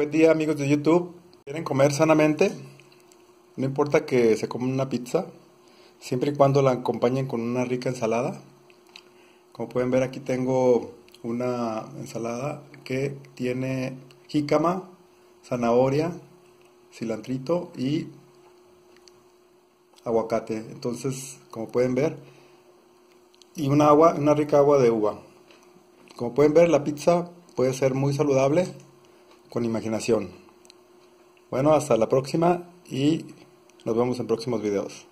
Buen día amigos de YouTube. ¿Quieren comer sanamente? No importa que se coman una pizza, siempre y cuando la acompañen con una rica ensalada. Como pueden ver aquí tengo una ensalada que tiene jícama, zanahoria, cilantrito y aguacate. Entonces, como pueden ver, y una agua, una rica agua de uva. Como pueden ver, la pizza puede ser muy saludable con imaginación. Bueno, hasta la próxima y nos vemos en próximos videos.